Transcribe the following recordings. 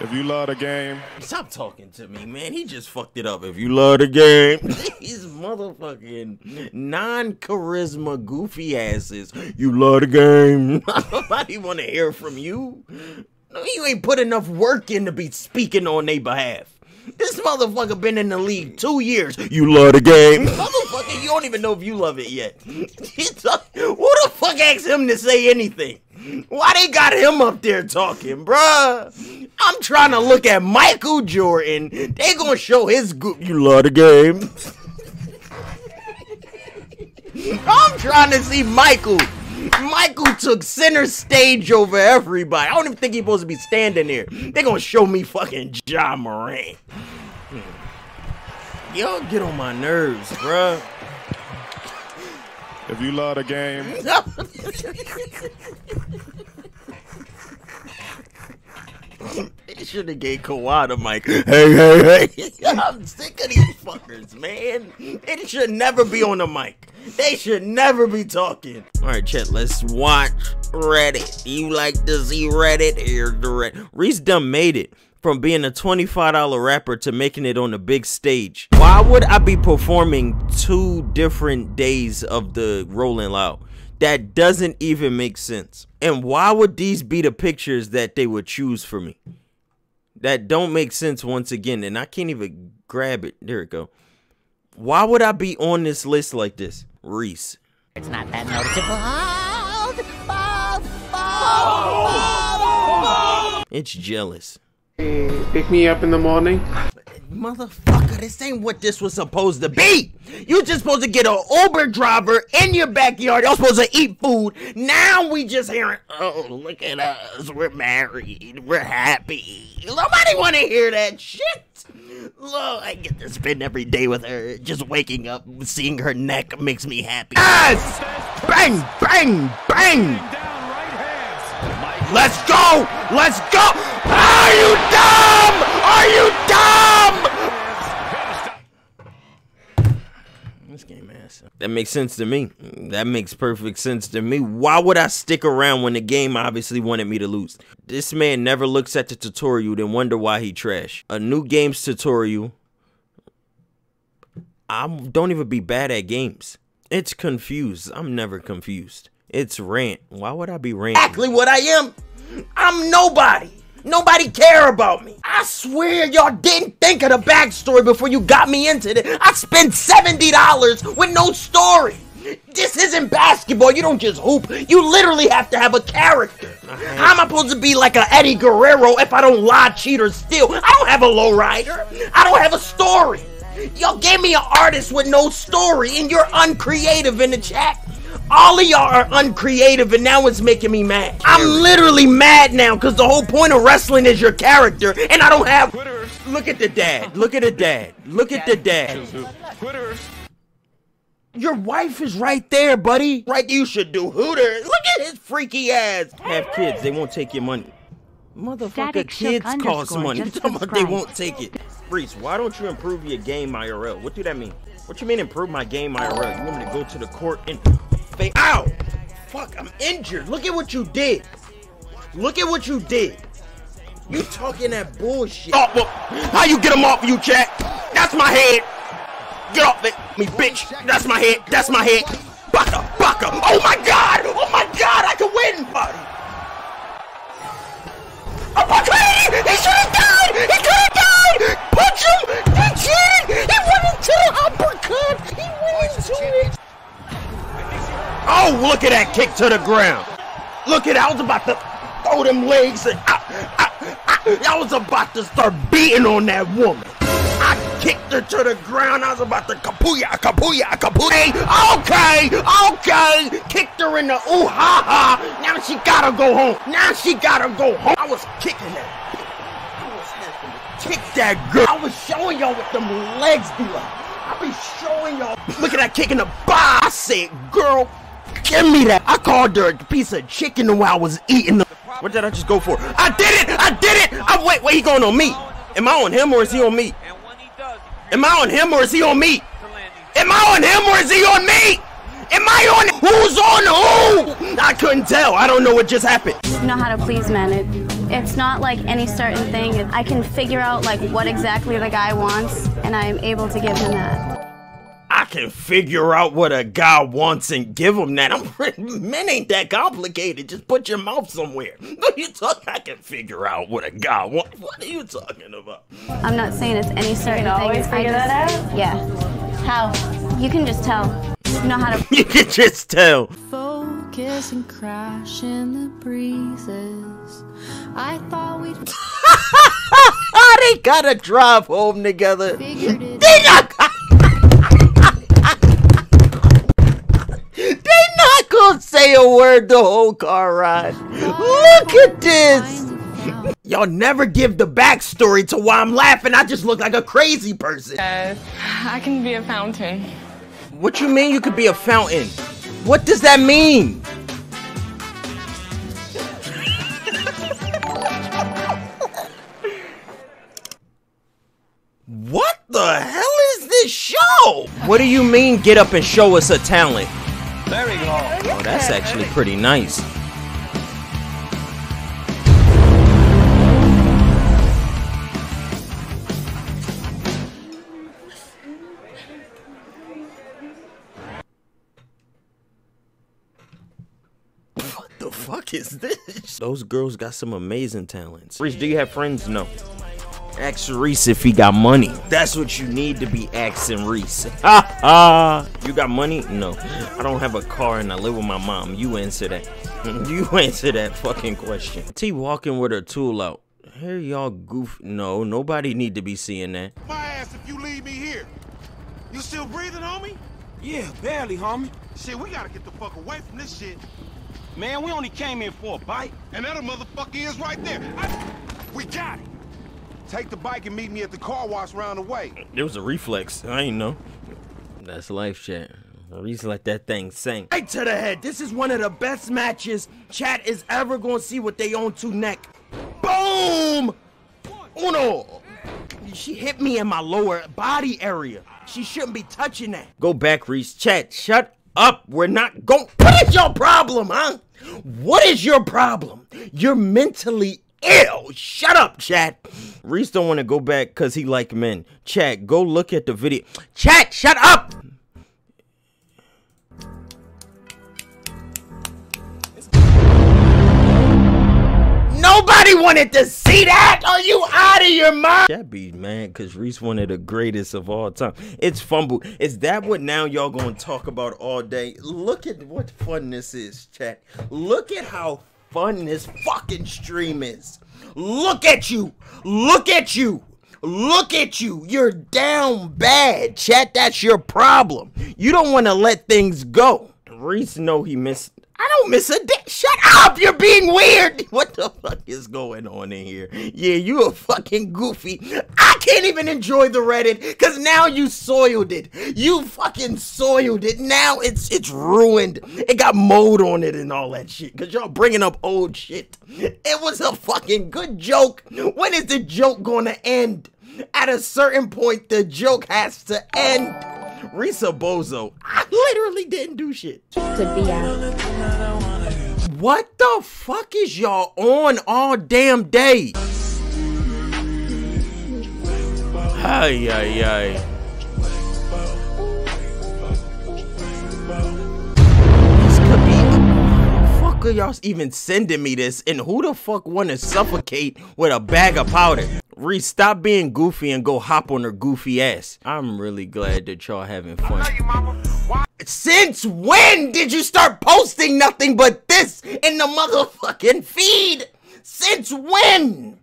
If you love the game, Stop talking to me, man. He just fucked it up. If you love the game, these motherfucking non-charisma goofy asses. You love the game. Nobody want to hear from you. No, you ain't put enough work in to be speaking on their behalf. This motherfucker been in the league two years. You love the game. Motherfucker, you don't even know if you love it yet. Who the fuck asked him to say anything? Why they got him up there talking, bruh? I'm trying to look at Michael Jordan. They gonna show his good. You love the game. I'm trying to see Michael. Michael took center stage over everybody. I don't even think he's supposed to be standing there. They gonna show me fucking Ja Morant. Y'all get on my nerves, bruh. If you love the game, They should have gave Kawhi the mic. Hey, hey, hey. I'm sick of these fuckers, man. They should never be on the mic. They should never be talking. All right, Chet, let's watch Reddit. You like to see Reddit? Here's the Reddit. Rease Dumb made it from being a $25 rapper to making it on the big stage. Why would I be performing two different days of the Rolling Loud? That doesn't even make sense. And why would these be the pictures that they would choose for me? That don't make sense once again, and I can't even grab it. There it go. Why would I be on this list like this? Rease. It's not that noticeable. It's jealous. Pick me up in the morning. Motherfucker, this ain't what this was supposed to be. You just supposed to get an Uber driver in your backyard. Y'all supposed to eat food. Now we just hearing, oh, look at us. We're married. We're happy. Nobody want to hear that shit. Look, I get to spend every day with her. Just waking up, seeing her neck makes me happy. Yes! Bang, bang, bang! Let's go! Let's go! Are you dumb? Are you dumb? This game ass. That makes sense to me. That makes perfect sense to me. Why would I stick around when the game obviously wanted me to lose? This man never looks at the tutorial then wonder why he trash. A new games tutorial. I don't even be bad at games. It's confused. I'm never confused. It's rant. Why would I be ranting? Exactly what I am. I'm nobody. Nobody care about me. I swear y'all didn't think of the backstory before you got me into it. I spent $70 with no story. This isn't basketball. You don't just hoop. You literally have to have a character. Uh-huh. How am I supposed to be like a Eddie Guerrero if I don't lie, cheat, or steal? I don't have a lowrider. I don't have a story. Y'all gave me an artist with no story, and you're uncreative in the chat. All of y'all are uncreative, and now it's making me mad. I'm literally mad now because the whole point of wrestling is your character, and I don't have. Look at the dad. Look at the dad. Look at the dad. Quitters. Your wife is right there, buddy. Right, you should do Hooters. Look at his freaky ass. Have kids, they won't take your money. Motherfucker, kids cost money. You talking about they won't take it. Rease, why don't you improve your game IRL? What do that mean? What you mean improve my game IRL? You want me to go to the court and fa- Ow! Fuck, I'm injured. Look at what you did. Look at what you did. You talking that bullshit. Oh, well, how you get him off you, chat? That's my head. Get off it, me bitch. That's my head. That's my head. Baka, baka. Oh my god. Oh my god, I can win, Oh, look at that kick to the ground! Look at that. I was about to throw them legs and I, I, I, I was about to start beating on that woman. I kicked her to the ground. I was about to kapuya, kapuya, kapuya. Okay, okay. Kicked her in the ooh ha ha. Now she gotta go home. Now she gotta go home. I was kicking that. I was having to kick that girl. I was showing y'all what them legs be like. I be showing y'all. Look at that kick in the bar. I said, girl, give me that. I called her a piece of chicken while I was eating the. What did I just go for? I did it! I did it! I wait, wait, he going on me. Am I on him or is he on me? Am I on him or is he on me? Am I on him or is he on me? Am I on who's on who? I couldn't tell. I don't know what just happened. You know how to please men. It It's not like any certain thing. I can figure out like what exactly the guy wants, and I'm able to give him that. I can figure out what a guy wants and give him that. I'm men ain't that complicated. Just put your mouth somewhere. What are you talking? I can figure out what a guy wants. What are you talking about? I'm not saying it's any certain thing. always I figure just- that out? Yeah. How? You can just tell. You know how to. You can just tell. Focus and crash in the breezes. I thought we'd they gotta drive home together. figured it They not. they not say a word the whole car ride. Look at this. Y'all never give the backstory to why I'm laughing. I just look like a crazy person. I can be a fountain. What you mean you could be a fountain? What does that mean? what the hell is this show? What do you mean get up and show us a talent? Very oh, go. Oh, that's actually pretty nice. What the fuck is this? Those girls got some amazing talents. Rease, do you have friends? No. Ask Rease if he got money. That's what you need to be asking Rease. Ha ha! You got money? No. I don't have a car and I live with my mom. You answer that. You answer that fucking question. T walking with her tool out. Here y'all goof. No, nobody need to be seeing that. my ass if you leave me here. You still breathing, homie? Yeah, barely, homie. Shit, we gotta get the fuck away from this shit. Man, we only came in for a bite. And that a motherfucker is right there. I- we got it. Take the bike and meet me at the car wash round the way. There was a reflex. I ain't know. That's life chat. Rease let that thing sink. Right to the head. This is one of the best matches chat is ever gonna see with they own two neck. Boom! Uno! She hit me in my lower body area. She shouldn't be touching that. Go back, Rease. Chat, shut up. We're not going. What is your problem, huh? What is your problem? You're mentally ill. Shut up, chat. Rease don't want to go back because he like men. Chat, go look at the video. Chat, shut up. Nobody wanted to see that. Are you out of your mind? That be man, cause Rease one of the greatest of all time. It's fumble. Is that what now y'all gonna talk about all day? Look at what fun this is, chat. Look at how fun this fucking stream is. Look at you. Look at you. Look at you. You're down bad, chat. That's your problem. You don't want to let things go. Rease know he missed. I don't miss a dick. Shut up! You're being weird. What the fuck is going on in here? Yeah, you a fucking goofy. I can't even enjoy the Reddit because now you soiled it. You fucking soiled it. Now it's it's ruined. It got mold on it and all that shit. Cause y'all bringing up old shit. It was a fucking good joke. When is the joke gonna end? At a certain point, the joke has to end. Risa Bozo, I literally didn't do shit. Could be out. What the fuck is y'all on all damn day? Ay, ay, ay. Fuck are y'all even sending me this? And who the fuck want to suffocate with a bag of powder? Rease, stop being goofy and go hop on her goofy ass. I'm really glad that y'all having fun. Since when did you start posting nothing but this in the motherfucking feed? Since when?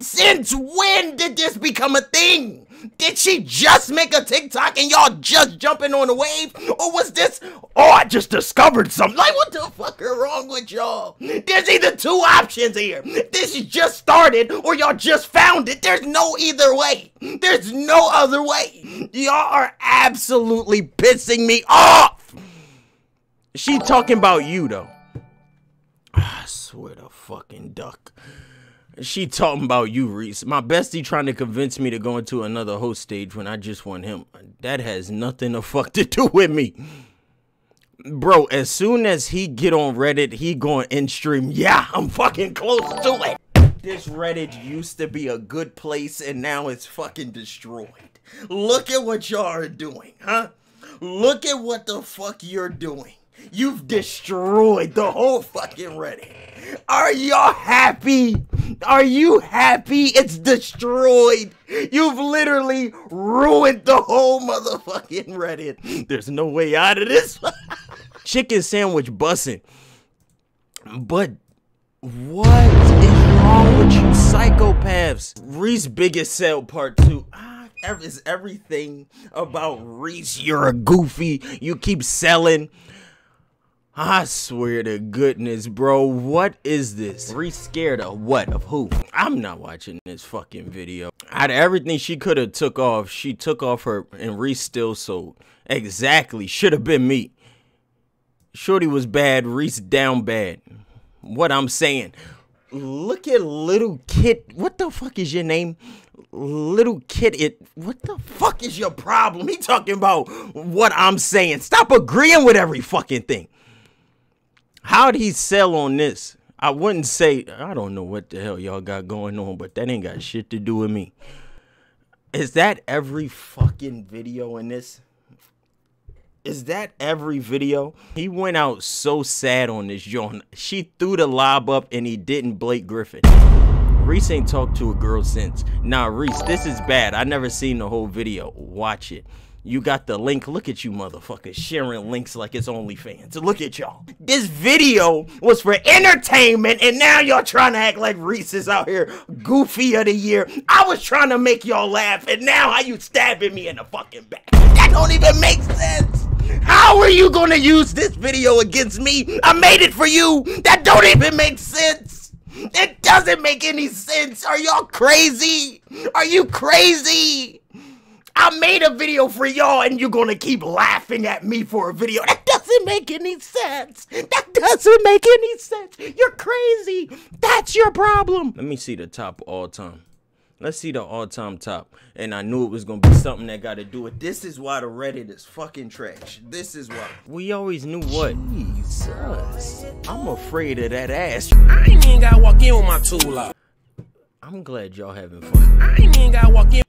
Since when did this become a thing? Did she just make a TikTok and y'all just jumping on the wave? Or was this, oh, I just discovered something? Like, what the fuck are wrong with y'all? There's either two options here. This is just started or y'all just found it. There's no either way. There's no other way. Y'all are absolutely pissing me off. She talking about you, though. I swear to fucking duck. She talking about you, Rease. My bestie trying to convince me to go into another host stage when I just want him. That has nothing to fuck to do with me. Bro, as soon as he get on Reddit, he going in stream. Yeah, I'm fucking close to it. this Reddit used to be a good place and now it's fucking destroyed. Look at what y'all are doing, huh? Look at what the fuck you're doing. You've destroyed the whole fucking Reddit. Are y'all happy? Are you happy? It's destroyed. You've literally ruined the whole motherfucking Reddit. There's no way out of this. Chicken sandwich bussing. But what is wrong with you psychopaths? Rease biggest sell part two. Ah, is everything about Rease? You're a goofy. You keep selling. I swear to goodness, bro. What is this? Rease scared of what? Of who? I'm not watching this fucking video. Out of everything she could have took off, she took off her and Rease still sold. Exactly. Should have been me. Shorty was bad, Rease down bad. What I'm saying. Look at little kid. What the fuck is your name? Little kid it what the fuck is your problem? He talking about what I'm saying. Stop agreeing with every fucking thing. How'd he sell on this? I wouldn't say I don't know what the hell y'all got going on, but that ain't got shit to do with me. Is that every fucking video in this? Is that every video? He went out so sad on this joint. She threw the lob up and he didn't Blake Griffin. Rease ain't talked to a girl since. Nah, Rease, this is bad. I never seen the whole video. Watch it. You got the link. Look at you motherfuckers sharing links like it's OnlyFans. Look at y'all. This video was for entertainment, and now y'all trying to act like Rease is out here goofy of the year. I was trying to make y'all laugh, and now how you stabbing me in the fucking back? That don't even make sense. How are you gonna use this video against me? I made it for you. That don't even make sense. It doesn't make any sense. Are y'all crazy? Are you crazy? I made a video for y'all and you're gonna keep laughing at me for a video. That doesn't make any sense. That doesn't make any sense. You're crazy. That's your problem. Let me see the top all time. Let's see the all-time top. And I knew it was gonna be something that got to do with this is why the Reddit is fucking trash. This is why. We always knew what. Jesus. I'm afraid of that ass. I ain't even gotta walk in with my tool out. I'm glad y'all having fun. I ain't even gotta walk in.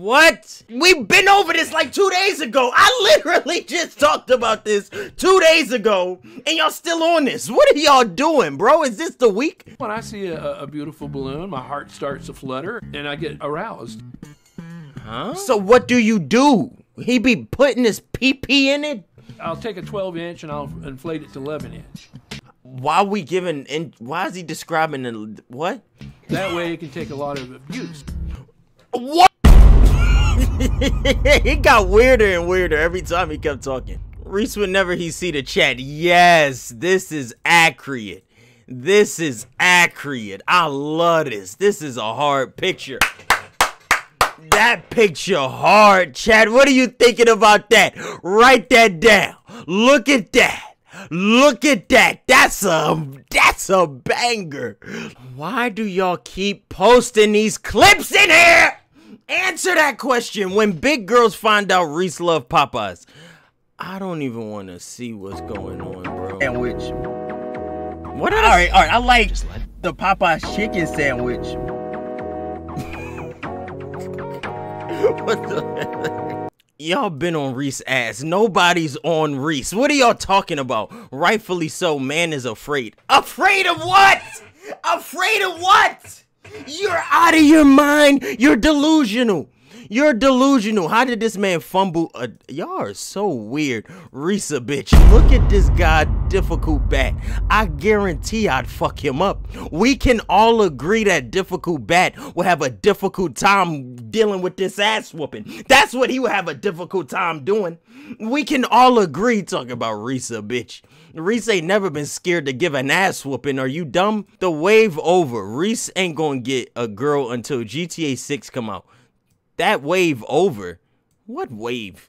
What? We've been over this like two days ago. I literally just talked about this two days ago, and y'all still on this. What are y'all doing, bro? Is this the week? When I see a, a beautiful balloon, my heart starts to flutter and I get aroused. Huh? So what do you do? He be putting his PP in it? I'll take a 12 inch and I'll inflate it to 11 inch. Why we giving? In, why is he describing the what? That way it can take a lot of abuse. What? he got weirder and weirder every time he kept talking. Rease would never he see the chat. Yes, this is accurate. This is accurate. I love this. This is a hard picture. That picture hard, Chad. What are you thinking about that? Write that down. Look at that. Look at that. That's a that's a banger. Why do y'all keep posting these clips in here? Answer that question. When big girls find out Rease love Popeyes, I don't even want to see what's going on, bro. Sandwich. What? All right, all right. I like the Popeyes chicken sandwich. what the? Y'all been on Rease ass. Nobody's on Rease. What are y'all talking about? Rightfully so, man is afraid. Afraid of what? Afraid of what? You're out of your mind. You're delusional. You're delusional. How did this man fumble? A, y'all are so weird. Rease a bitch. Look at this guy difficult bat. I guarantee I'd fuck him up. We can all agree that difficult bat will have a difficult time dealing with this ass whooping. That's what he will have a difficult time doing. We can all agree talking about Rease a bitch. Rease ain't never been scared to give an ass whooping. Are you dumb? The wave over. Rease ain't gonna get a girl until GTA 6 come out. That wave over. What wave?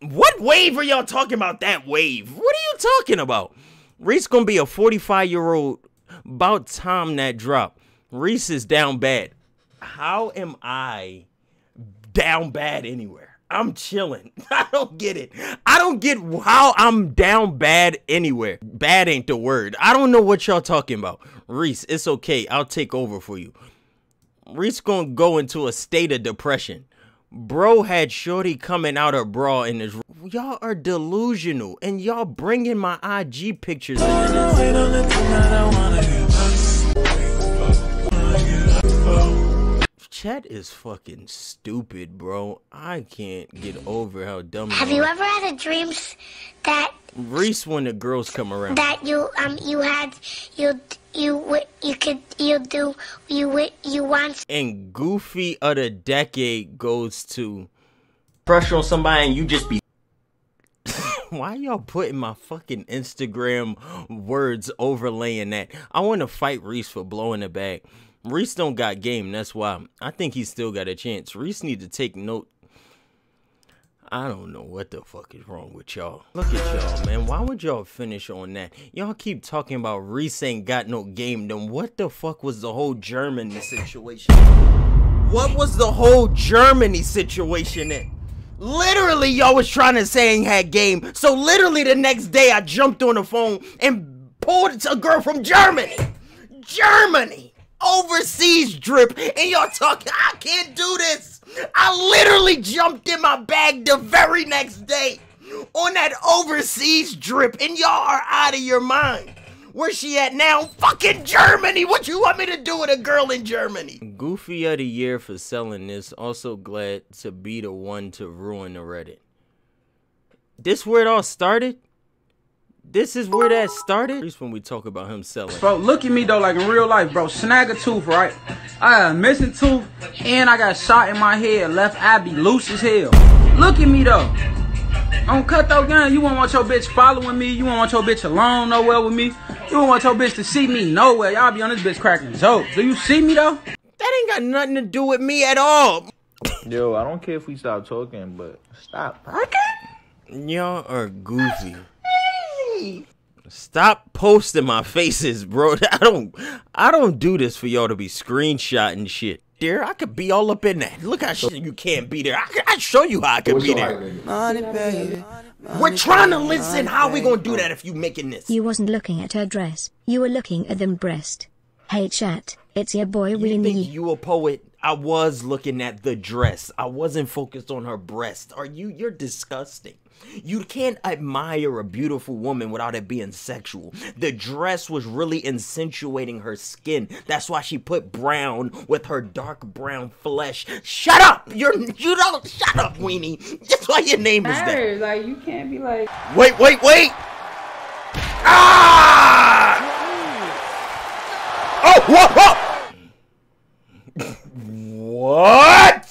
What wave are y'all talking about? That wave? What are you talking about? Rease gonna be a 45 year old. About time that drop. Rease is down bad. How am I down bad anywhere? I'm chilling. I don't get it. I don't get how I'm down bad anywhere. Bad ain't the word. I don't know what y'all talking about. Rease, it's okay. I'll take over for you. Rease gonna go into a state of depression. Bro had Shorty coming out her bra in his. room. Y'all are delusional, and y'all bringing my IG pictures into this. Chat is fucking stupid, bro. I can't get over how dumb. Have you ever had a dream that Rease when the girls come around? that you um you had you you you could you do you you want And Goofy of the decade goes to Pressure on somebody and you just be. Why y'all putting my fucking Instagram words overlaying that? I want to fight Rease for blowing it back. Rease don't got game, that's why. I think he still got a chance. Rease need to take note. I don't know what the fuck is wrong with y'all. Look at y'all, man. Why would y'all finish on that? Y'all keep talking about Rease ain't got no game. Then what the fuck was the whole Germany situation? What was the whole Germany situation in? Literally, y'all was trying to say ain't had game. So literally the next day, I jumped on the phone and pulled a girl from Germany. Germany. Overseas drip. And y'all talking, I can't do this. I literally jumped in my bag the very next day on that overseas drip. And y'all are out of your mind. Where's she at now? Fucking Germany. What you want me to do with a girl in Germany? Goofy of the year for selling this. Also glad to be the one to ruin the Reddit. This where it all started? This is where that started? At least when we talk about him selling. Bro, look at me though, like in real life, bro. Snag a tooth, right? I got a missing tooth, and I got shot in my head. Left eye be loose as hell. Look at me though. On cutthroat gun, you won't want your bitch following me. You won't want your bitch alone nowhere with me. You won't want your bitch to see me nowhere. Y'all be on this bitch cracking jokes. Do you see me though? That ain't got nothing to do with me at all. Yo, I don't care if we stop talking, but stop. Y'all are goofy. Stop posting my faces, bro. I don't I don't do this for y'all to be screenshotting shit. There, I could be all up in that. Look how shit you can't be there. I can I show you how I could be there. We're trying to listen. How are we gonna do that if you making this? You wasn't looking at her dress. You were looking at them breast. Hey chat, it's your boy You think you a poet? I was looking at the dress. I wasn't focused on her breast. Are you? You're disgusting. You can't admire a beautiful woman without it being sexual. The dress was really accentuating her skin. That's why she put brown with her dark brown flesh. Shut up! You're you don't shut up, Weenie. That's why your name is there. Like you can't be like. Wait, wait, wait! Ah! Oh, whoa, whoa! What?